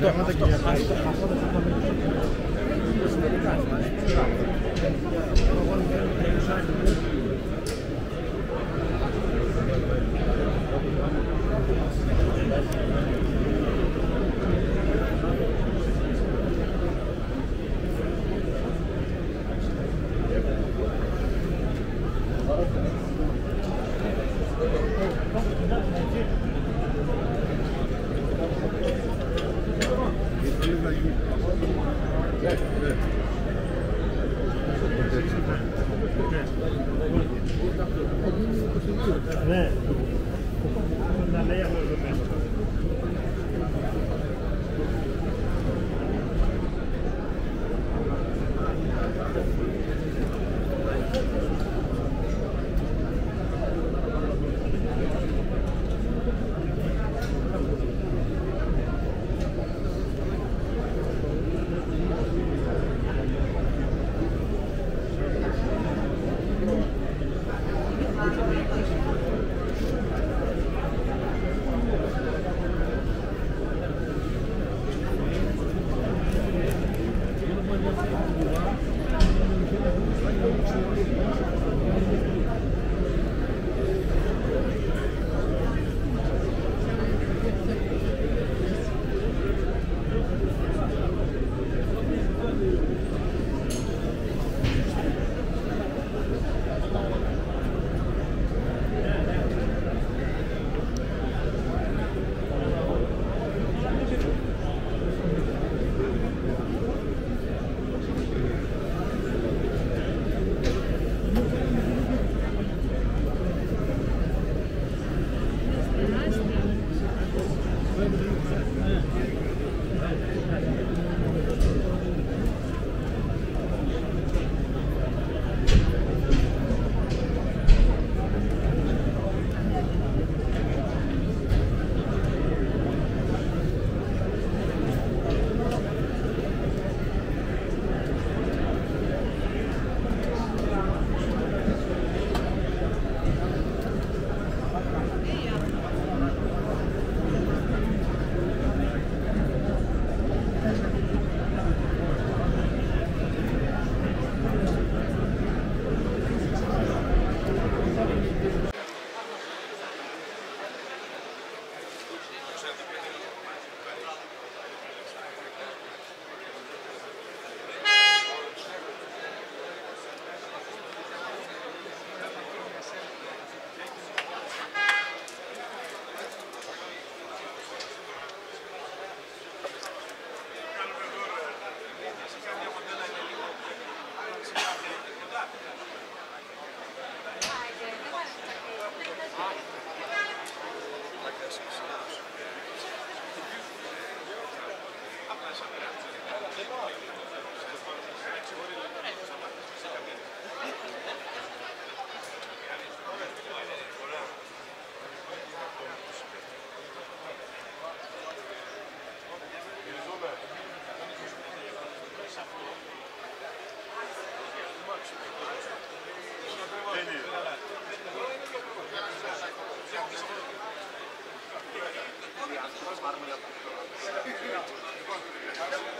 مفتوح مفتوح مفتوح La Thank you.